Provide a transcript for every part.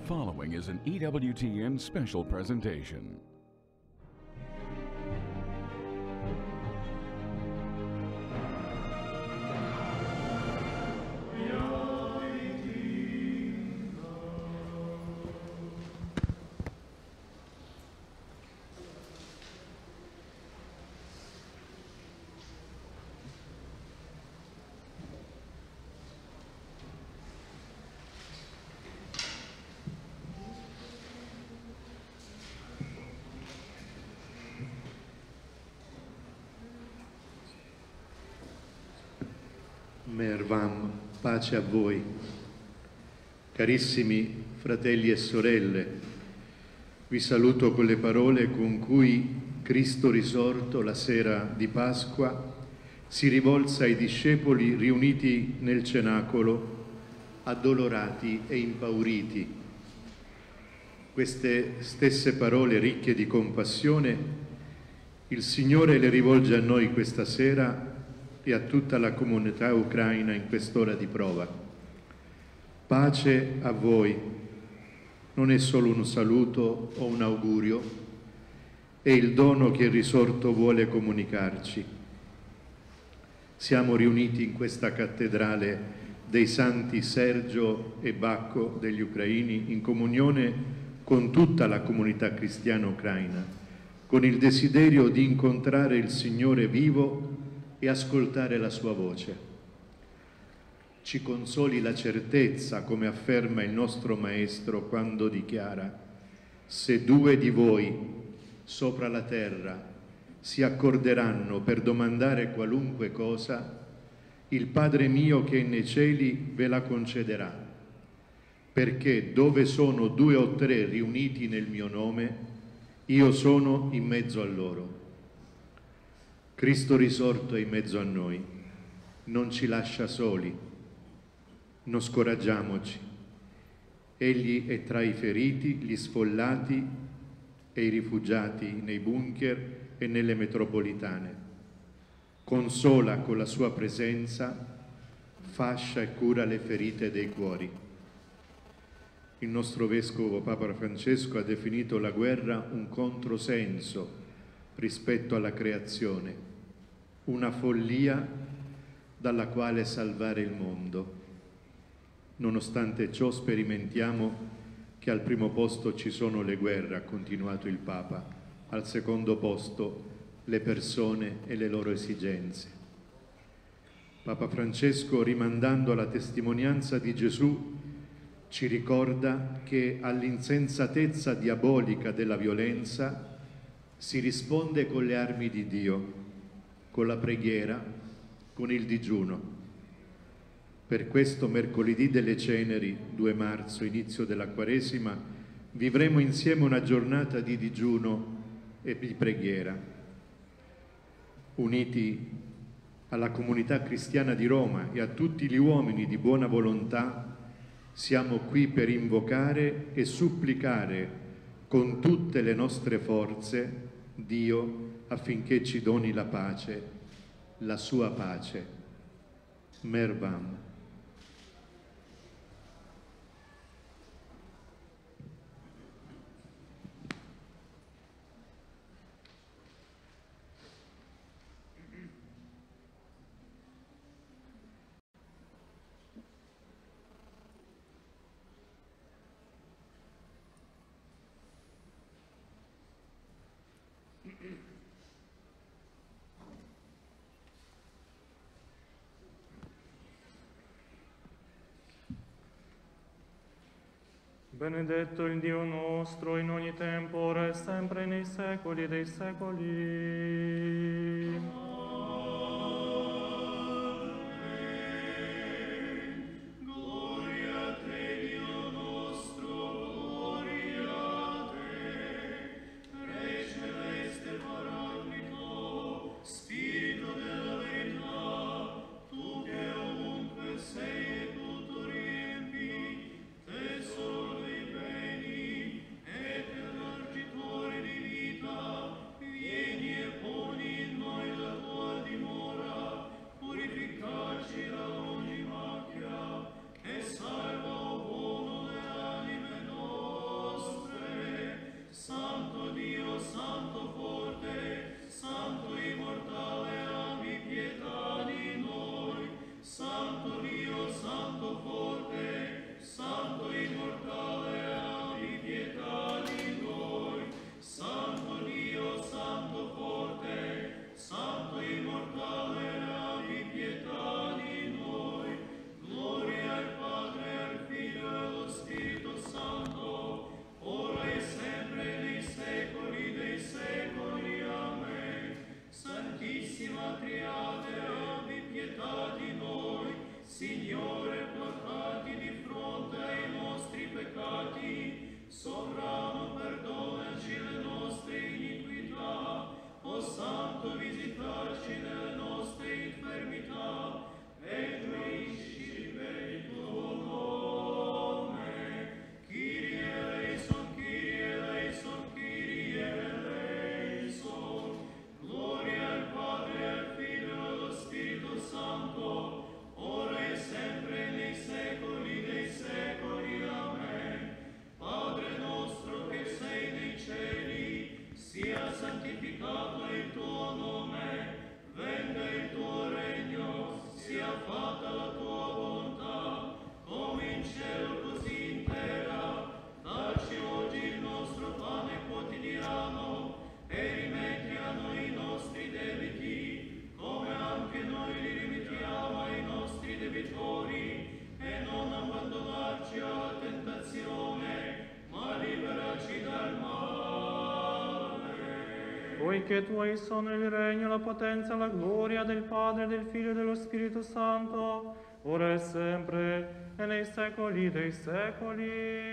The following is an EWTN special presentation. Pace a voi. Carissimi fratelli e sorelle, vi saluto con le parole con cui Cristo risorto la sera di Pasqua si rivolse ai discepoli riuniti nel cenacolo, addolorati e impauriti. Queste stesse parole ricche di compassione il Signore le rivolge a noi questa sera e a tutta la comunità ucraina in quest'ora di prova. Pace a voi. Non è solo un saluto o un augurio, è il dono che il risorto vuole comunicarci. Siamo riuniti in questa cattedrale dei santi Sergio e Bacco degli ucraini in comunione con tutta la comunità cristiana ucraina, con il desiderio di incontrare il Signore vivo e ascoltare la sua voce. Ci consoli la certezza, come afferma il nostro Maestro quando dichiara, se due di voi sopra la terra si accorderanno per domandare qualunque cosa, il Padre mio che è nei cieli ve la concederà, perché dove sono due o tre riuniti nel mio nome, io sono in mezzo a loro. Cristo risorto è in mezzo a noi, non ci lascia soli, non scoraggiamoci. Egli è tra i feriti, gli sfollati e i rifugiati nei bunker e nelle metropolitane. Consola con la sua presenza, fascia e cura le ferite dei cuori. Il nostro Vescovo Papa Francesco ha definito la guerra un controsenso rispetto alla creazione una follia dalla quale salvare il mondo. Nonostante ciò sperimentiamo che al primo posto ci sono le guerre, ha continuato il Papa, al secondo posto le persone e le loro esigenze. Papa Francesco, rimandando alla testimonianza di Gesù, ci ricorda che all'insensatezza diabolica della violenza si risponde con le armi di Dio con la preghiera, con il digiuno. Per questo mercoledì delle ceneri, 2 marzo, inizio della Quaresima, vivremo insieme una giornata di digiuno e di preghiera. Uniti alla comunità cristiana di Roma e a tutti gli uomini di buona volontà, siamo qui per invocare e supplicare con tutte le nostre forze Dio affinché ci doni la pace, la sua pace. Mervam. Benedetto il Dio nostro in ogni tempo, ora e sempre nei secoli dei secoli. Poiché tuoi sono il regno, la potenza, la gloria del Padre, del Figlio e dello Spirito Santo, ora e sempre, e nei secoli dei secoli.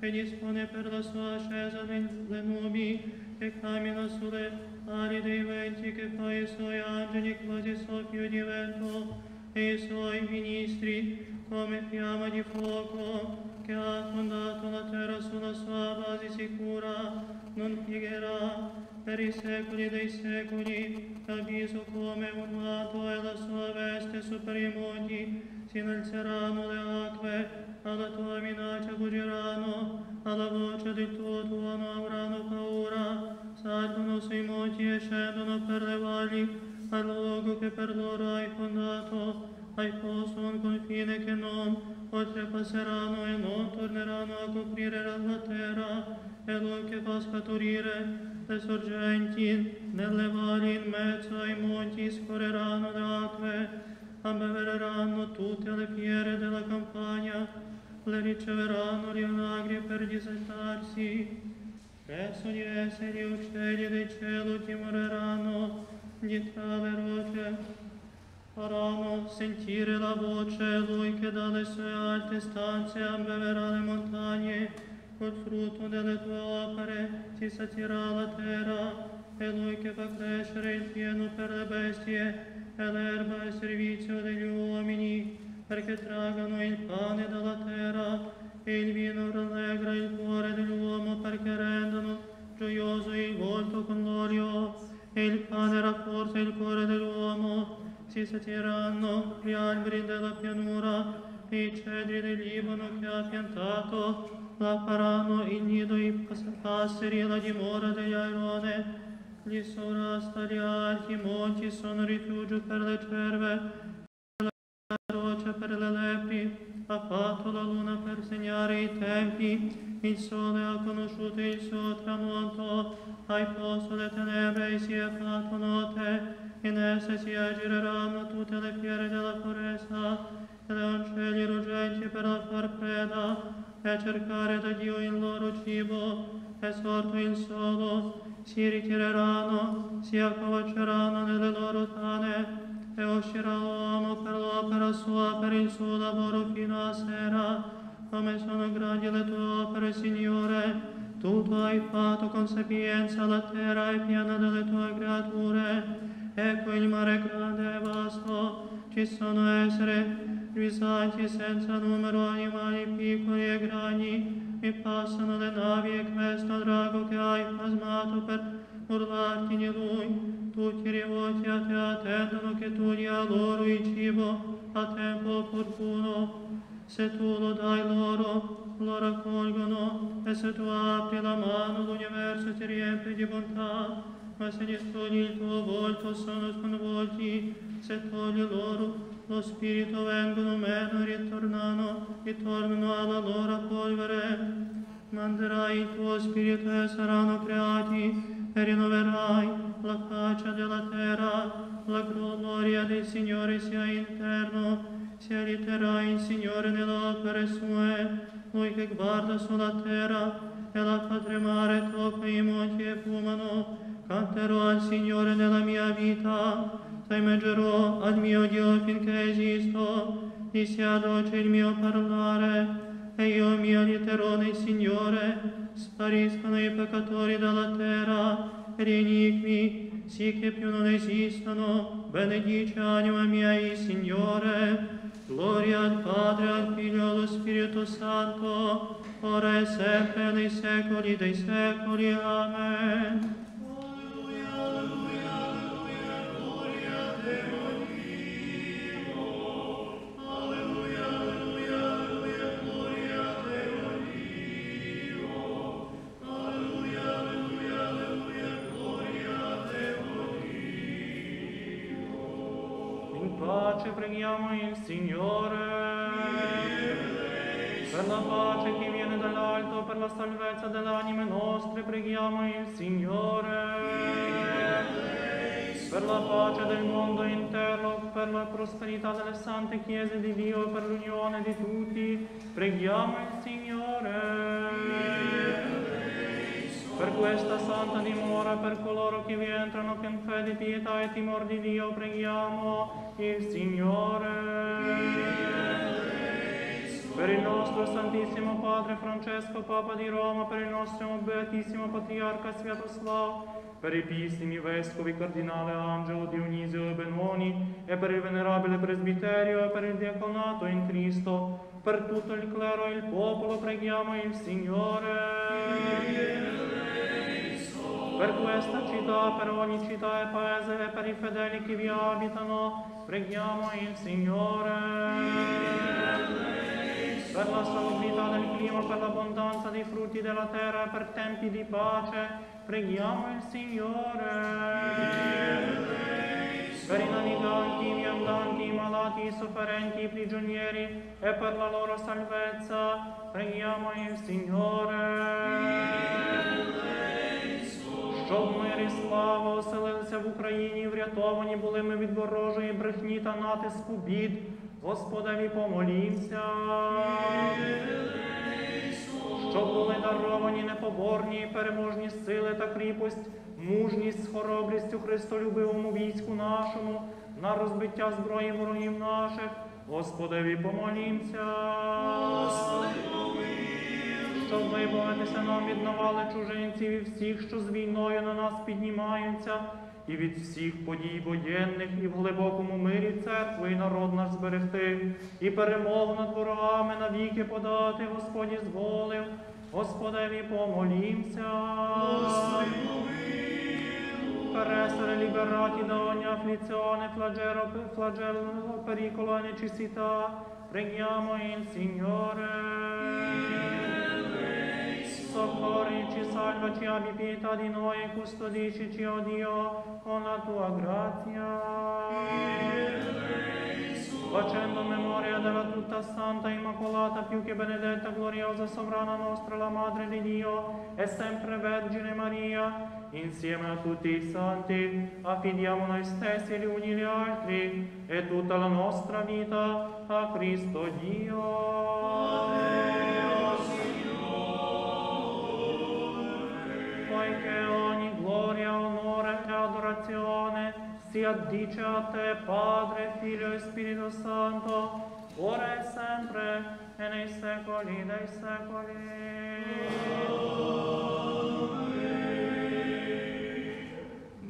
e dispone per la sua ascesa nelle nubi, e cammina sulle ali dei venti che fa i suoi angeli quasi soffio di vento, e i suoi ministri come fiamma di fuoco, che ha fondato la terra su una sua base sicura, non piegherà per i secoli dei secoli, l'avviso come un lato e la sua veste sopra i monti, si innalzeranno le acque, alla tua minaccia fuggiranno, alla voce del tuo tuono avranno paura, salgono sui monti e scendono per le valli, al luogo che per loro hai fondato, ai un confine che non, oltre passeranno e non torneranno a coprire la terra, e lui che fa scaturire le sorgenti nelle valli in mezzo ai monti scorreranno le acque, abbevereranno tutte le fiere della campagna, le riceveranno le anagrie per disettarsi. Presso di esse gli uccelli del cielo timoreranno di tale rocce, Aramo, sentire la voce, Lui che dalle sue alte stanze ambeverà le montagne, col frutto delle tue opere ti satirà la terra, e Lui che fa crescere il pieno per le bestie, e l'erba e servizio degli uomini, perché tragano il pane dalla terra, e il vino rallegra il cuore dell'uomo perché rendono gioioso il volto con l'olio, e il pane rafforza il cuore dell'uomo, si tiranno gli alberi della pianura e i cedri del Libano che ha piantato, la faranno il nido i passeri e la dimora degli airone. Gli sovrasta gli alti monti sono rifugio per le cerve, la roccia per le lepri, ha fatto la luna per segnare i tempi, il sole ha conosciuto il suo tramonto, hai posto le tenebre e si è fatto notte, in esse si aggireranno tutte le fiere della foresta, e le ancelle ruggenti per la far preda, e cercare da Dio il loro cibo, e sorto il solo, si ritireranno, si accovacceranno nelle loro tane, e uscirà l'uomo per l'opera sua, per il suo lavoro fino a sera. Come sono grandi le tue opere, Signore, tu hai fatto con sapienza la terra è piena delle tue creature. Ecco il mare grande e vasto, ci sono esseri risanti senza numero, animali piccoli e grandi, mi passano le navi e questo drago che hai plasmato per urvatine Lui, Tu, a te attendono che tu dia loro il cibo a tempo opportuno. Se tu lo dai loro, lo raccolgono, e se tu apri la mano, l'universo ti riempie di bontà. Ma se gli il tuo volto sono sconvolti, se togli loro lo spirito vengono meno e ritornano, ritornano alla loro polvere. Manderai il tuo spirito e saranno creati, e rinnoverai la faccia della terra. La gloria del Signore sia interno, si aliterà il Signore nelle opere sue, lui che guarda sulla terra e la fa tremare, tocca i monti e fumano. Canterò al Signore nella mia vita, temeggerò al mio Dio finché esisto, gli sia dolce il mio parlare, e io mi aliterò nel Signore, spariscono i peccatori dalla terra, e gli iniqui, sì che più non esistono, benedice anima mia il Signore, Gloria al Padre, al Figlio e allo Spirito Santo, ora e sempre nei secoli dei secoli. Amen. In preghiamo il Signore. Per la pace che viene dall'alto, per la salvezza delle anime nostre, preghiamo il Signore. Per la pace del mondo intero, per la prosperità delle sante chiese di Dio, per l'unione di tutti, preghiamo il Signore. Per questa santa dimora, per coloro che vi entrano con fede, pietà e timore di Dio, preghiamo il Signore. Per il nostro Santissimo Padre Francesco, Papa di Roma, per il nostro Beatissimo Patriarca Sviatoslav, per i pissimi Vescovi Cardinale Angelo Dionisio e Benoni, e per il Venerabile Presbiterio, e per il Diaconato in Cristo, per tutto il clero e il popolo, preghiamo il Signore. Per questa città, per ogni città e paese per i fedeli che vi abitano, preghiamo il Signore. Per la salubrità del clima, per l'abbondanza dei frutti della terra per tempi di pace, preghiamo il Signore. Per i naviganti, i viandanti, i malati, i sofferenti, i prigionieri e per la loro salvezza, preghiamo il Signore. Щоб мир і слава оселилися в Україні, врятовані були ми від ворожої брехні та натиску бід. Господеві помолімся. Щоб були даровані непоборні, переможні сили та кріпость, мужність з хоробрістю Христолюбивому війську нашому, на розбиття зброї ворогів наших. Господеві помолімся. Щоб вибавитися нам відновали чужинців і всіх, що з війною на нас піднімаються, і від всіх подій воєнних, і в глибокому мирі церкву і народ наш зберегти, і перемогу над ворогами навіки подати, Господі зволив, Господеві помолімся. Da ogni afflizione, flagelo, flagello, pericolo e necessità, preghiamo il Signore. Soccorrici, salvaci, abbi pietà di noi e custodiscici, o Dio, con la tua grazia. Facendo memoria della tutta santa, immacolata, più che benedetta, gloriosa, sovrana nostra, la Madre di Dio, e sempre Vergine Maria, insieme a tutti i santi, affidiamo noi stessi gli uni gli altri, e tutta la nostra vita a Cristo Dio. Si addice a te, Padre, Figlio e Spirito Santo, ora e sempre e nei secoli dei secoli.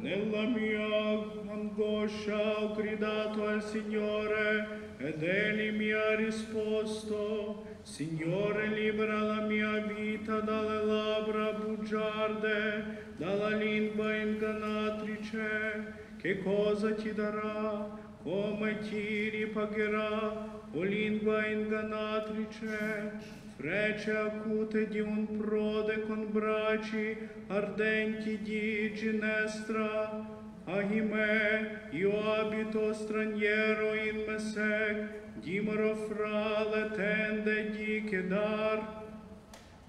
Nella mia angoscia ho gridato al Signore ed Egli mi ha risposto. Signore, libera la mia vita dalle labbra bugiarde, dalla lingua ingannatrice. Che cosa ti darà? Come ti ripagherà? O lingua ingannatrice? Frecce acute di un prode con bracci ardenti di ginestra. Ahimè, io abito straniero in Mesec, dimoro fra le tende di Kedar.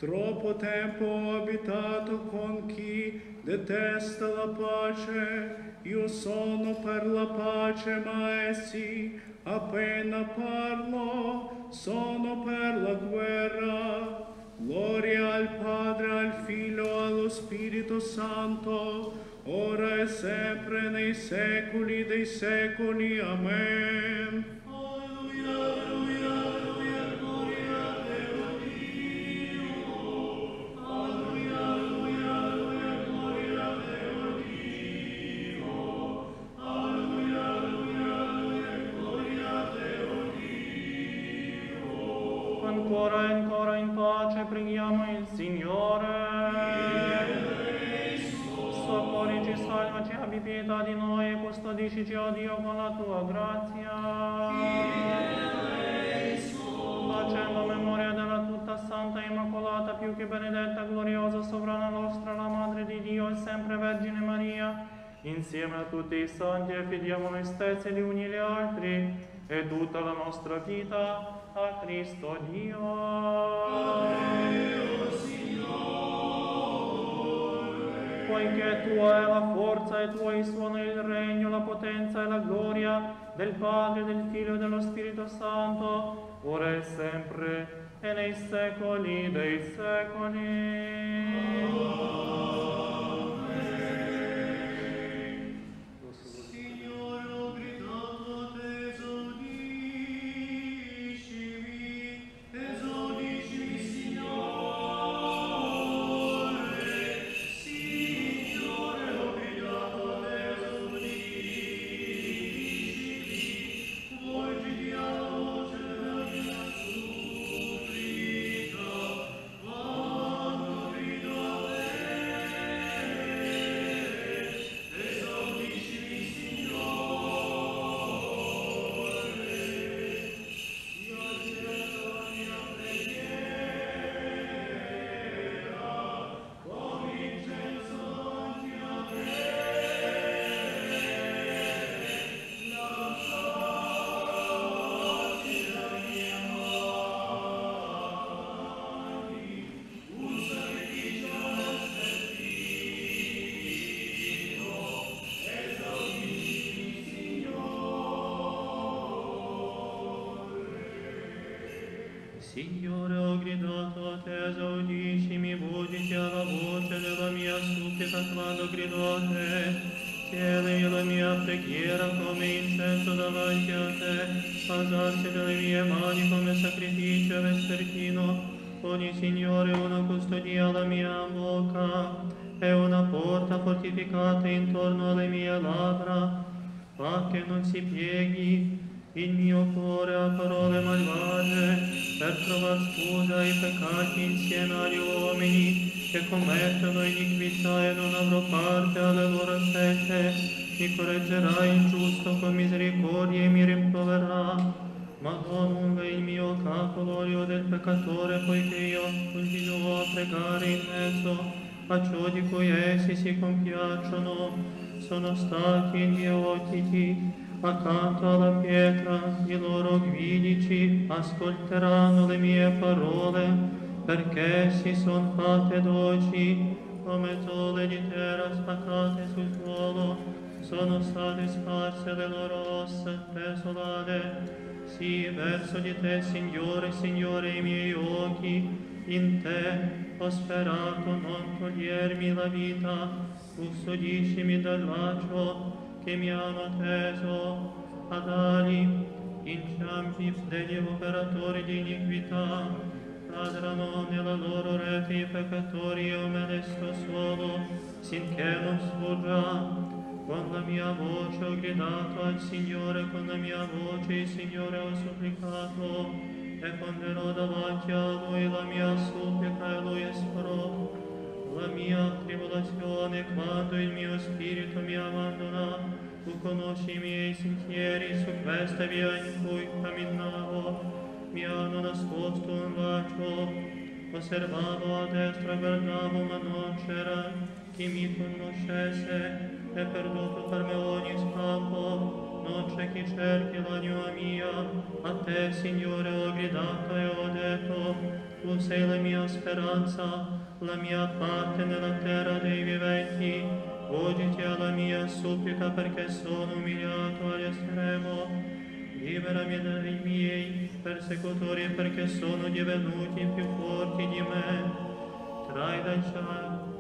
Troppo tempo ho abitato con chi detesta la pace, io sono per la pace, ma essi appena parlo, sono per la guerra. Gloria al Padre, al Figlio, allo Spirito Santo, ora e sempre nei secoli dei secoli. Amen. Ancora noi e custodiscici, o Dio, con la tua grazia. Facendo memoria della tutta santa, immacolata, più che benedetta, gloriosa, sovrana nostra, la Madre di Dio e sempre Vergine Maria, insieme a tutti i santi affidiamo noi stessi gli uni gli altri e tutta la nostra vita a Cristo Dio. Poiché tua è la forza e tuoi sono il regno, la potenza e la gloria del Padre, del Figlio e dello Spirito Santo, ora e sempre e nei secoli dei secoli. Correggerà il giusto con misericordia e mi rimproverà. Ma unga il mio capo l'olio del peccatore, poiché io continuo a pregare in mezzo a ciò di cui essi si compiacciono. Sono stati inghiottiti accanto alla pietra, i loro gvidici ascolteranno le mie parole, perché si son fatte dolci come sole di terra spaccate sul suolo, sono state sparse le loro ossa desolate. Sì, verso di te, Signore, Signore, i miei occhi, in te ho sperato non togliermi la vita, custodiscimi dal laccio che mi hanno teso ad ali, inciampi degli operatori di iniquità, cadrano nella loro rete i peccatori, io me ne sto solo, sinché non sfuggia Con la mia voce ho gridato al Signore, con la mia voce il Signore ho supplicato, e ponderò davanti a Lui la mia supplica e Lui esporrò la mia tribolazione quando il mio spirito mi abbandona. Tu conosci i miei sentieri su questa via in cui camminavo. Mi hanno nascosto un laccio, osservavo a destra, guardavo, ma non c'era chi mi conoscesse. È perduto per me ogni scampo. Non c'è chi cerchi l'anima mia. A te, Signore, ho gridato e ho detto, tu sei la mia speranza la mia parte nella terra dei viventi, uditi alla mia supplica perché sono umiliato all'estremo. Liberami dai miei persecutori perché sono divenuti più forti di me. Trai dal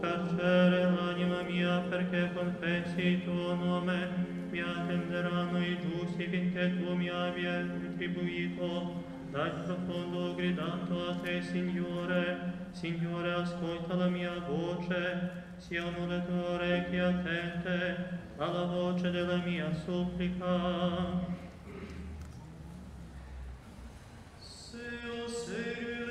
tacere anima mia, perché confessi tuo nome, mi attenderanno i giusti finché tu mi abbia retribuito. Dal profondo ho gridato a te, Signore, Signore, ascolta la mia voce, siano le tue orecchie attente alla voce della mia supplica. Se Seo,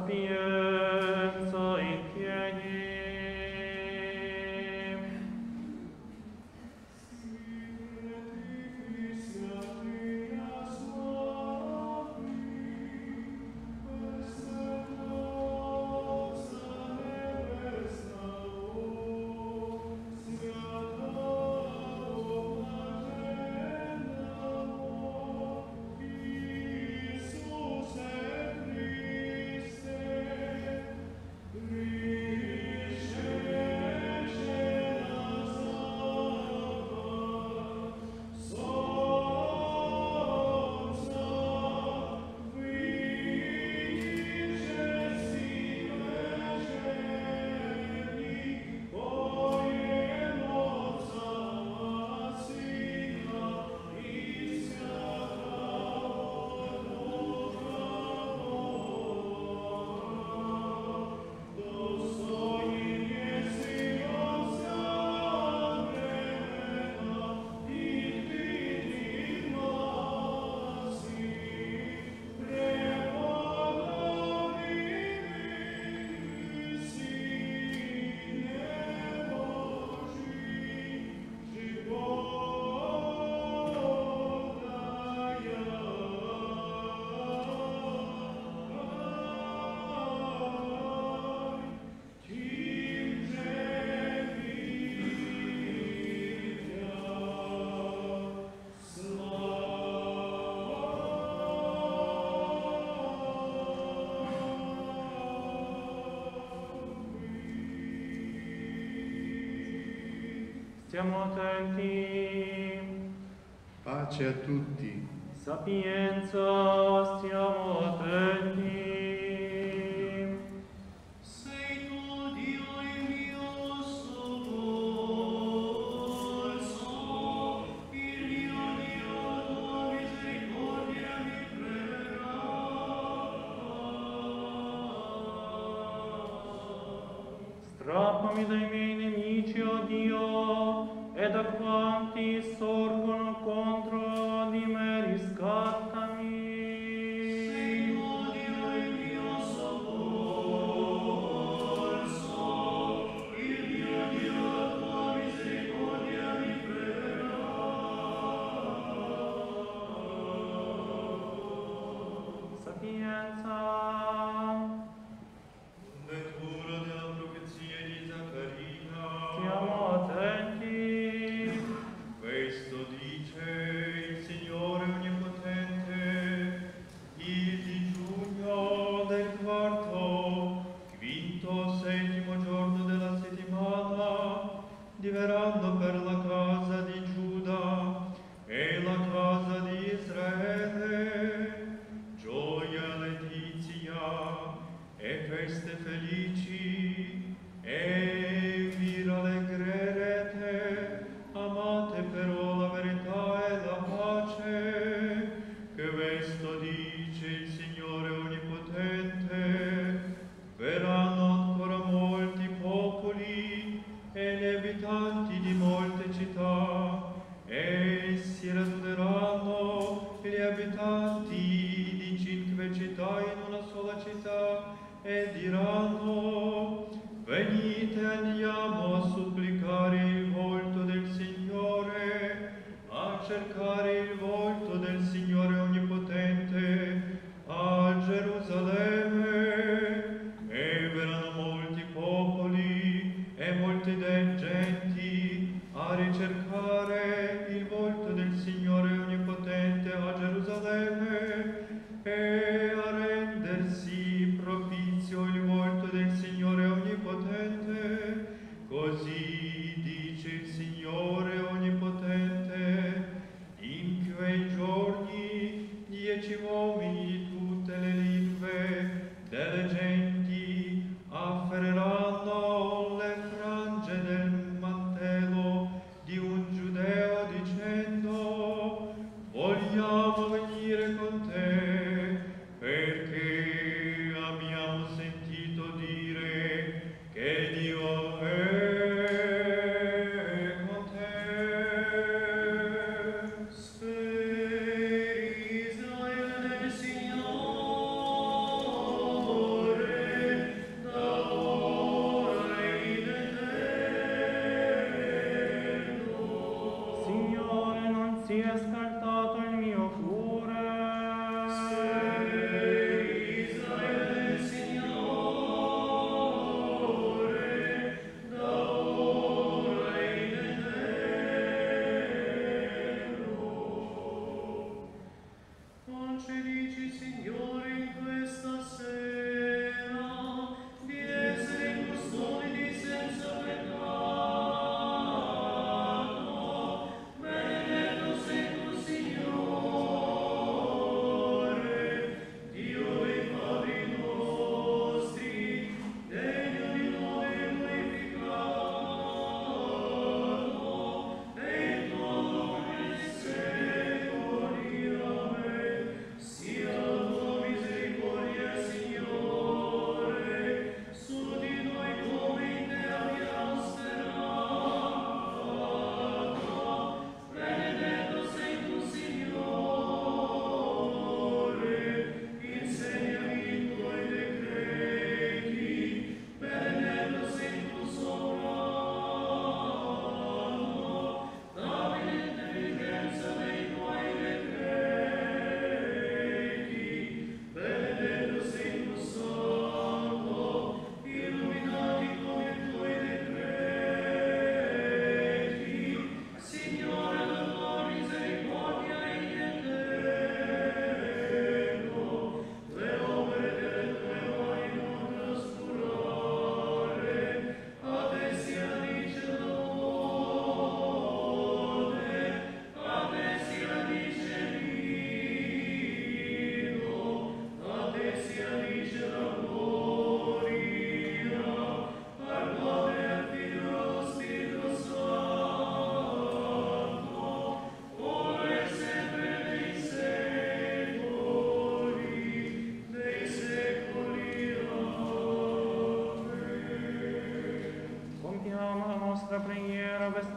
Sapienza Stiamo attenti. Pace a tutti. Sapienza,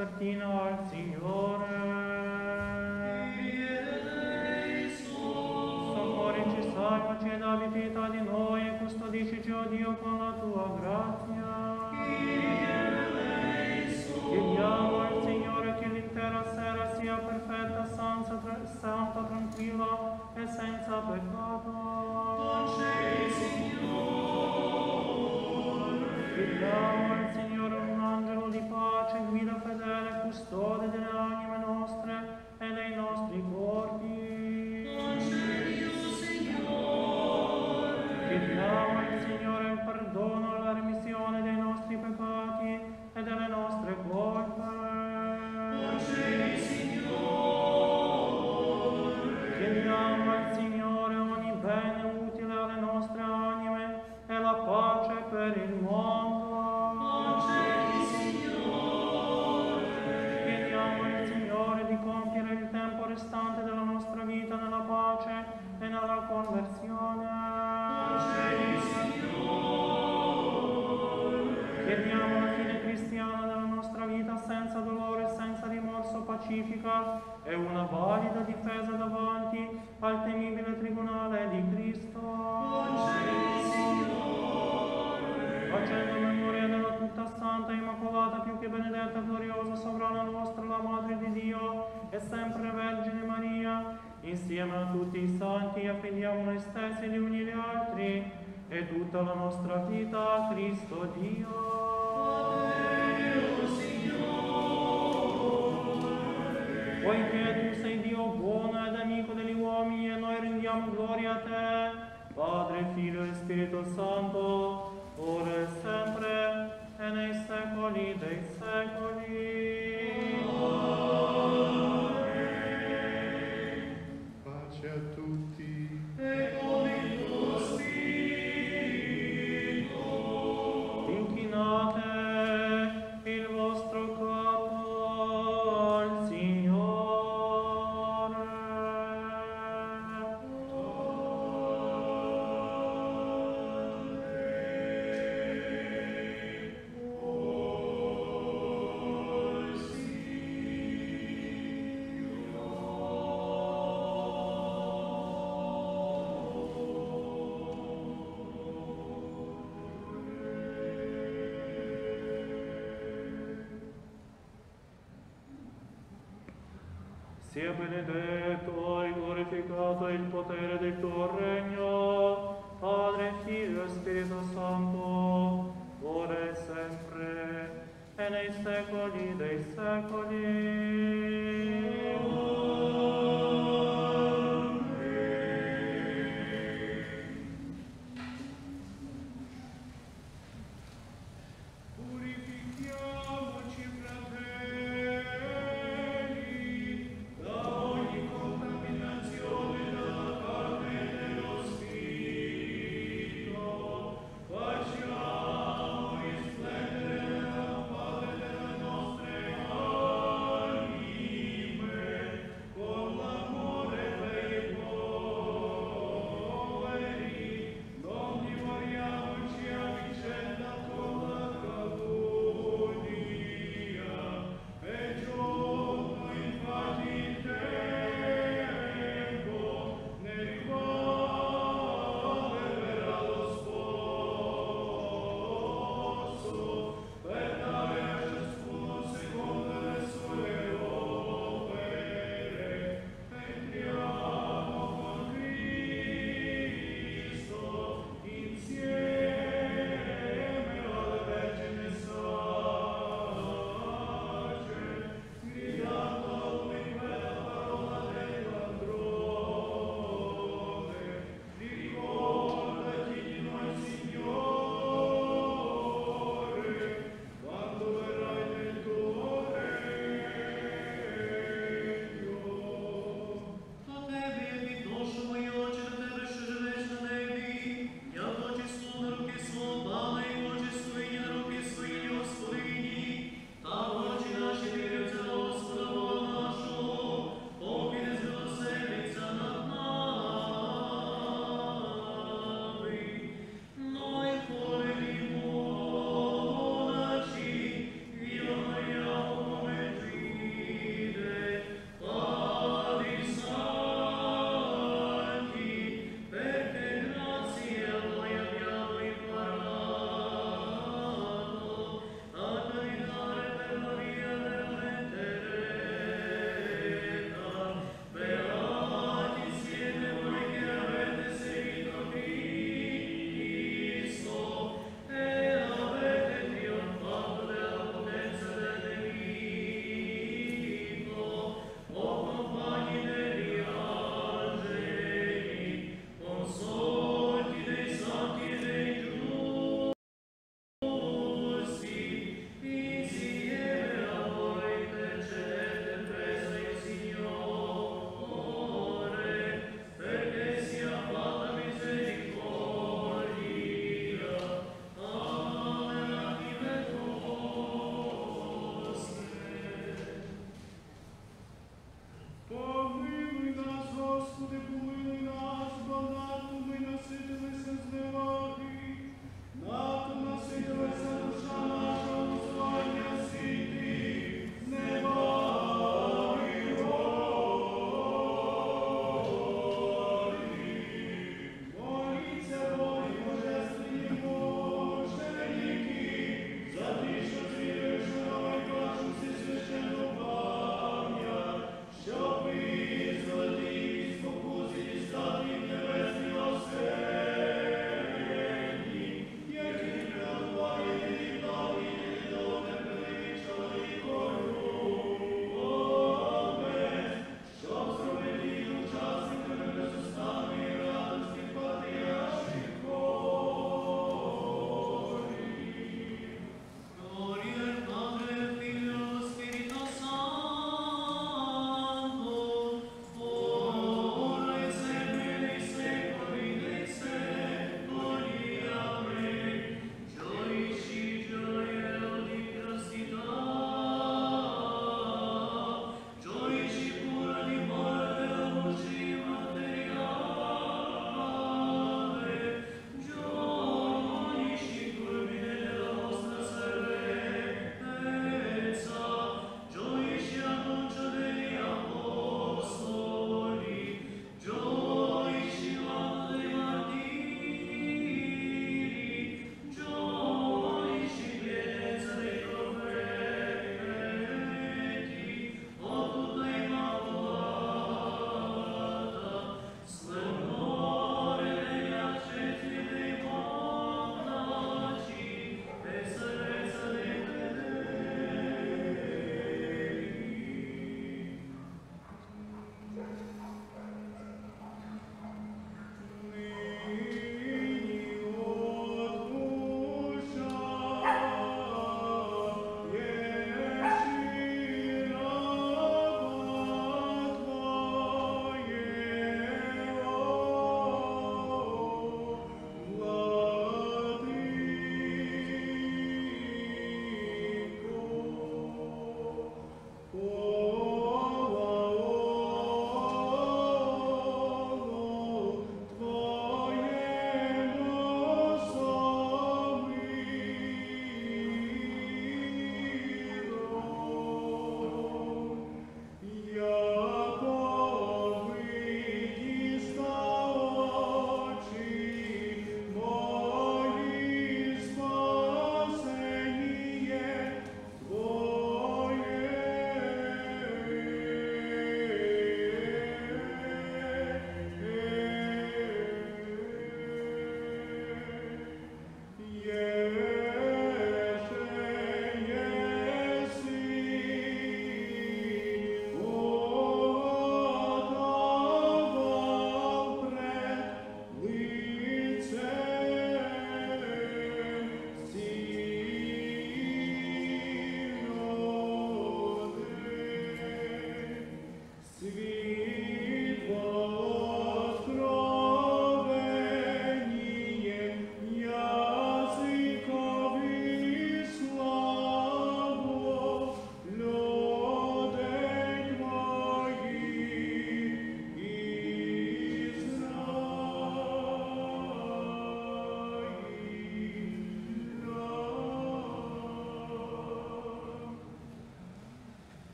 scopertino al Signore. Soccorrici, salvaci ed avvita di noi e custodicici, o Dio, con la tua grazia. Chiediamo al Signore che l'intera sera sia perfetta, santa, tra santa, tranquilla e senza peccato. Concedi, Signore. Chiediamo al Signore guida fedele, custode delle anime nostre e dei nostri corpi. Chiediamo al Signore il perdono pacifica e una valida difesa davanti al temibile tribunale di Cristo. Facendo memoria della tutta santa, immacolata, più che benedetta, gloriosa, sovrana nostra, la Madre di Dio e sempre Vergine Maria, insieme a tutti i santi affidiamo noi stessi gli uni gli altri e tutta la nostra vita a Cristo Dio. Poiché tu sei Dio buono ed amico degli uomini e noi rendiamo gloria a te, Padre, Figlio e Spirito Santo, ora e sempre e nei secoli dei secoli. Sia benedetto e glorificato il potere del tuo regno, Padre, Figlio e Spirito Santo, ora e sempre, e nei secoli dei secoli.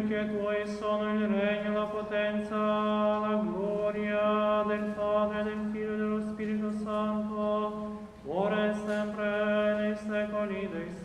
perché tuoi sono il regno, la potenza, la gloria del Padre, del Figlio e dello Spirito Santo, ora e sempre nei secoli dei secoli.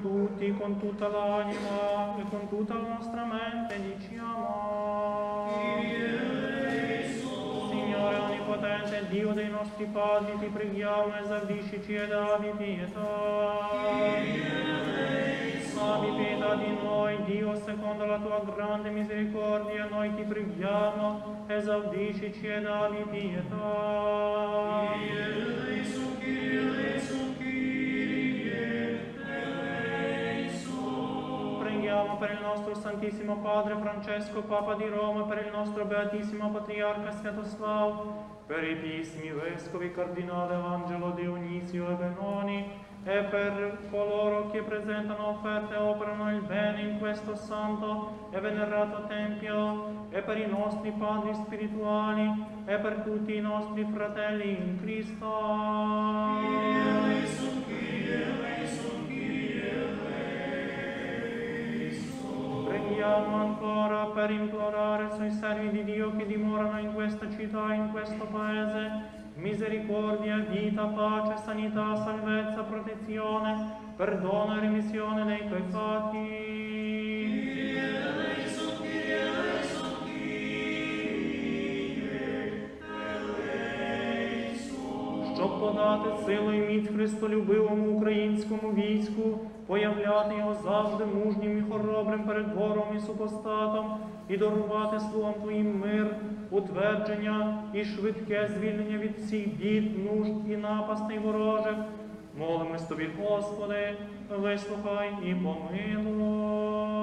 tutti con tutta l'anima e con tutta la nostra mente diciamo Signore Onnipotente, Dio dei nostri padri, ti preghiamo, esaudiscici ed abbi pietà. Abbi pietà di noi, Dio, secondo la tua grande misericordia, noi ti preghiamo, esaudiscici ed abbi pietà. Preghiamo per il nostro Santissimo Padre Francesco, Papa di Roma, per il nostro Beatissimo Patriarca Sviatoslav, per i pismi vescovi Cardinale Angelo Dionisio e Benoni, e per coloro che presentano offerte e operano il bene in questo santo e venerato Tempio, e per i nostri padri spirituali, e per tutti i nostri fratelli in Cristo. Preghiamo ancora per implorare sui servi di Dio che dimorano in questa città, in questo paese, misericordia, vita, pace, sanità, salvezza, protezione, perdono e remissione dei peccati. Eleison, Щоб подати силу і міць Христолюбивому українському війську, появляти його завжди мужнім і хоробрим перед ворогом і супостатом, і дарувати слугам Твоїм мир, утвердження і швидке звільнення від всіх бід, нужд і напастей ворожих. Молимось Тобі, Господи, вислухай і помилуй.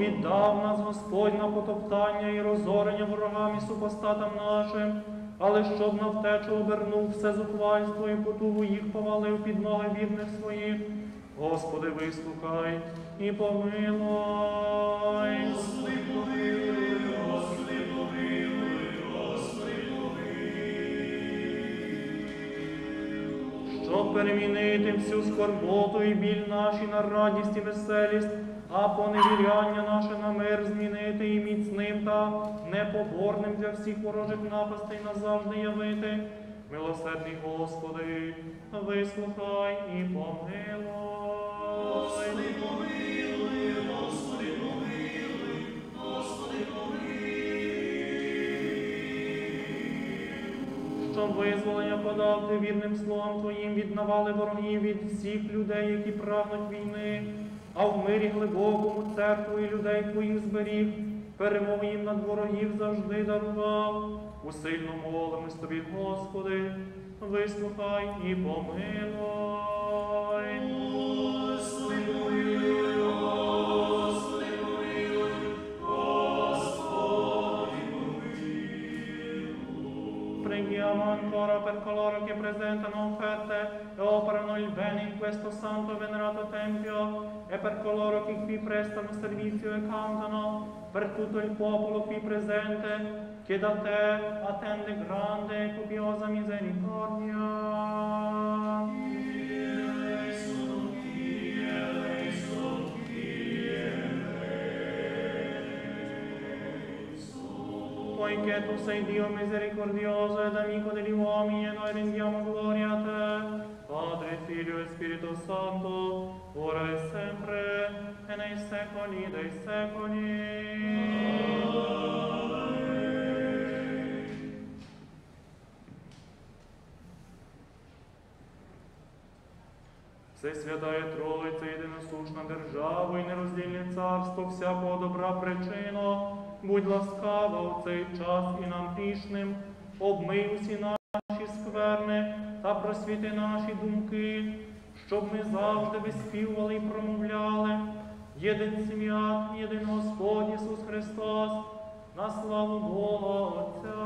Віддав нас Господь на потоптання і розорення ворогам і супостатам нашим, але щоб на втечу обернув все зухвальство і потугу їх повалив під ноги вірних своїх. Господи, вислухай і помилуй. Господи, щоб перемінити всю скорботу і біль наші на радість і веселість, а поневіряння наше на мир змінити і міцним та непоборним для всіх ворожих напастей назавжди явити. Милосердний Господи, вислухай і помилуй. Щоб визволення подав ти вірним словам Твоїм від навали ворогів від всіх людей, які прагнуть війни, а в мирі глибокому церкву і людей Твоїх зберіг, перемогу їм над ворогів завжди дарував. Усильно молимось Тобі, Господи, вислухай і помилуй. ancora per coloro che presentano offerte e operano il bene in questo santo e venerato Tempio e per coloro che qui prestano servizio e cantano, per tutto il popolo qui presente che da te attende grande e copiosa misericordia. poiché tu sei Dio misericordioso ed amico degli uomini e noi rendiamo gloria a te, Padre, Figlio e Spirito Santo, ora e sempre, e nei secoli dei secoli. Amen. Все святає Троїця, єдиносушна держава і нероздільне царство, всякого добра причина. Будь ласкава в цей час і нам пішним обмий усі наші скверни та просвіти наші думки, щоб ми завжди виспівували і промовляли. Єдин сім'я, єдин Господь Ісус Христос, на славу Бога Отця.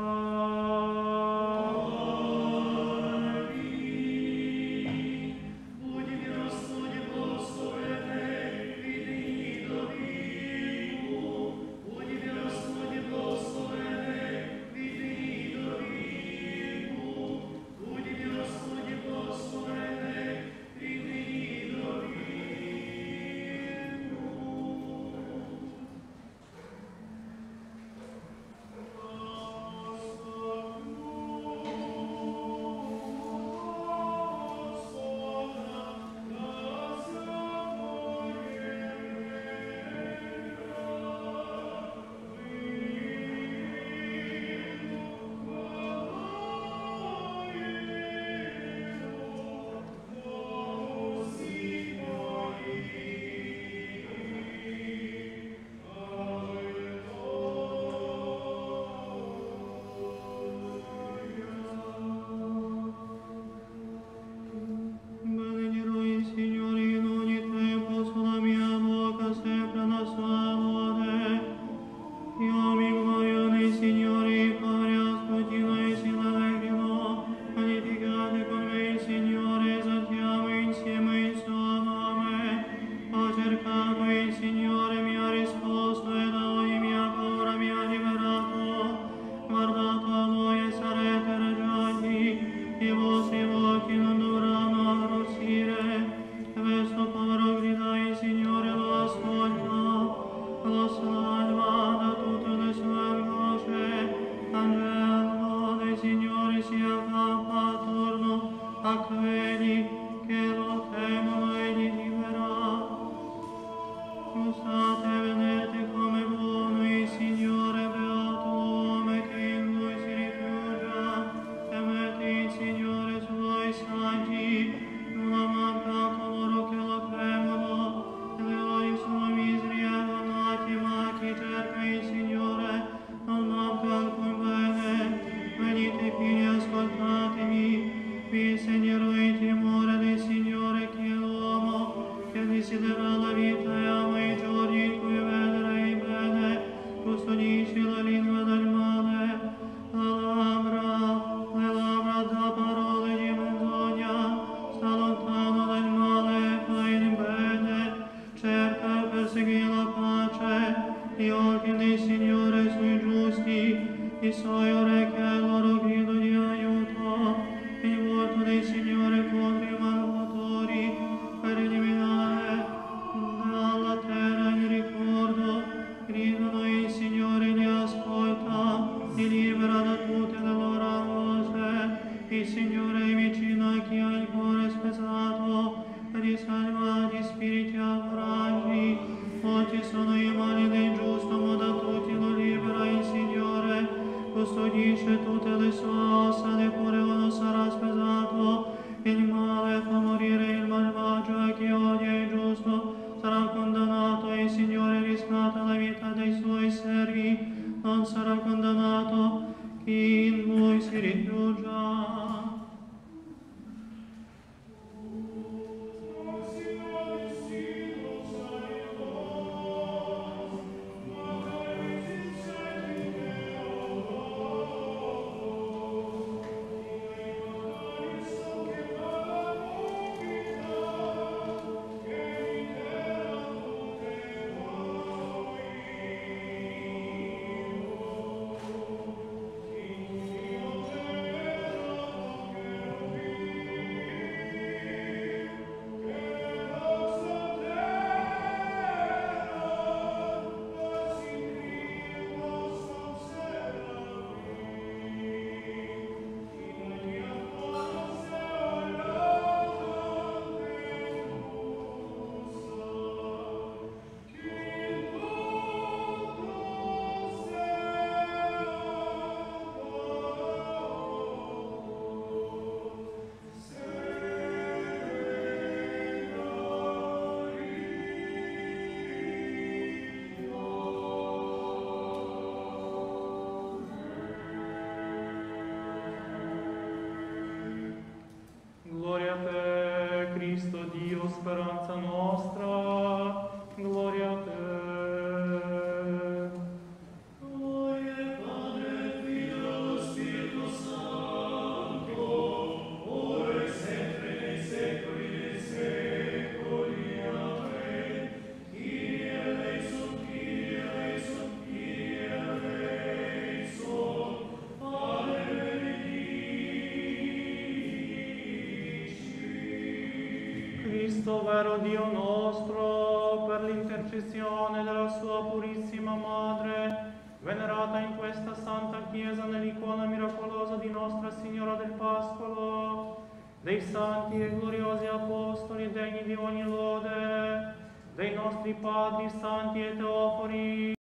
Cristo, vero Dio nostro, per l'intercessione della sua purissima Madre, venerata in questa santa Chiesa nell'icona miracolosa di Nostra Signora del Pascolo, dei santi e gloriosi apostoli degni di ogni lode, dei nostri padri santi e teofori,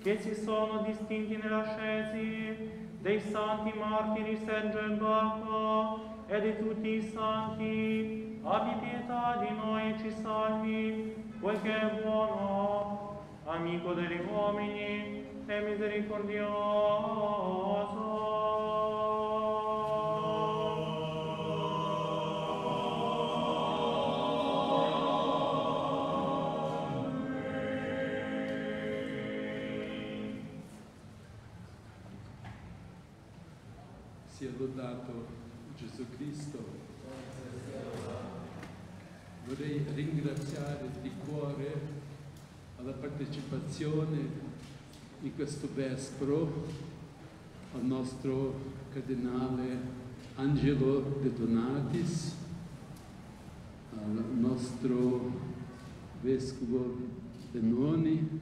che si sono distinti nell'ascesi, dei santi martiri Sergio e Bacco, e di tutti i santi, abbi pietà di noi e ci salvi, poiché è buono, amico degli uomini e Sia lodato Gesù Cristo. Vorrei ringraziare di cuore alla partecipazione in questo vespro al nostro cardinale Angelo De Donatis, al nostro vescovo Benoni,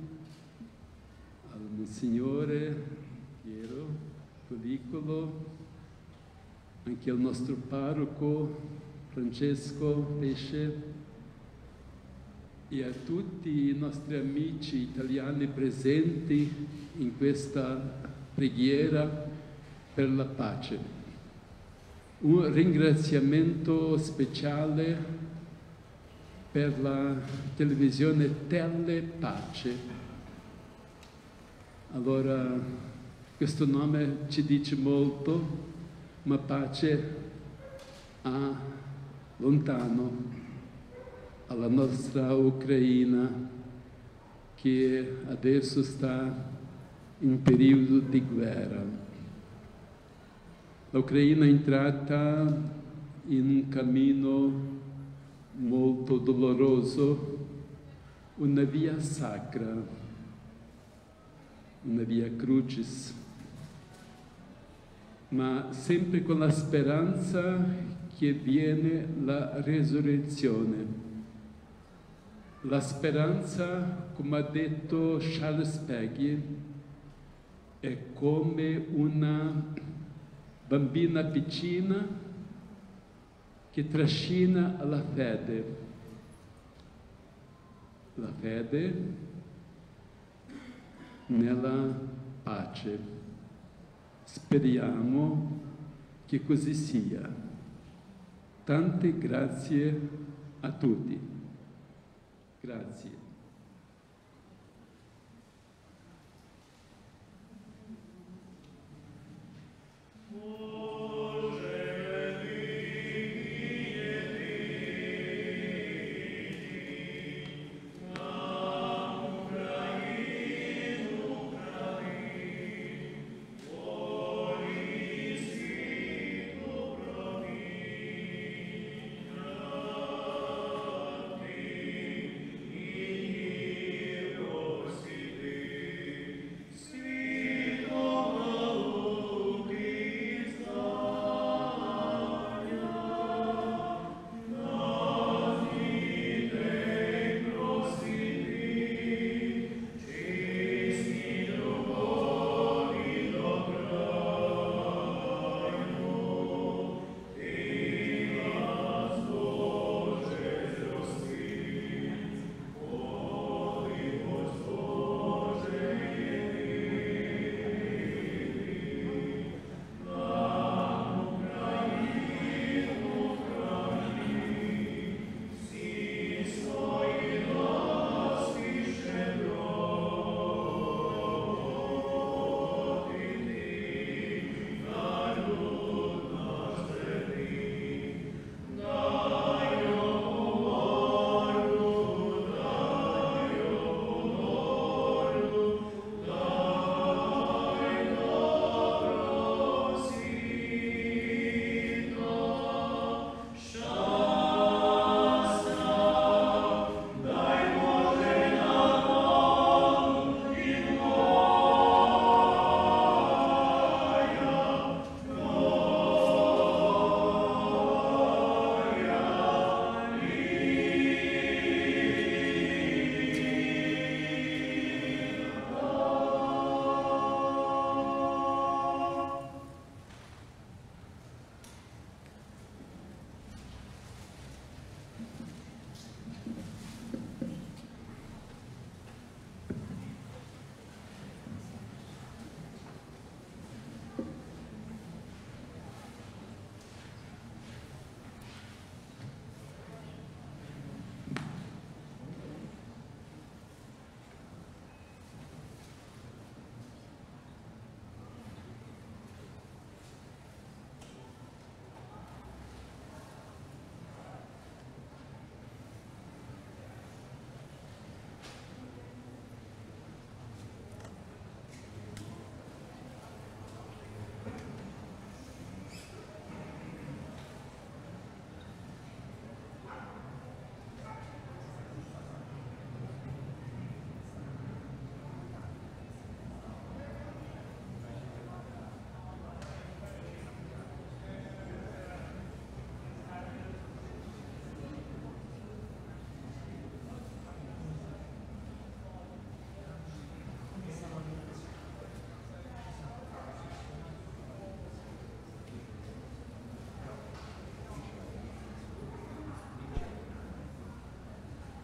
al Monsignore Piero Policolo, anche al nostro parroco Francesco Pesce e a tutti i nostri amici italiani presenti in questa preghiera per la pace. Un ringraziamento speciale per la televisione Telepace. Allora, questo nome ci dice molto, ma pace a lontano alla nostra Ucraina che adesso sta in periodo di guerra. L'Ucraina è entrata in un cammino molto doloroso, una via sacra, una via crucis, ma sempre con la speranza che viene la resurrezione. La speranza, come ha detto Charles Peggy, è come una bambina piccina che trascina la fede. La fede nella pace. Speriamo che così sia. Tante grazie a tutti. Grazie. Oh.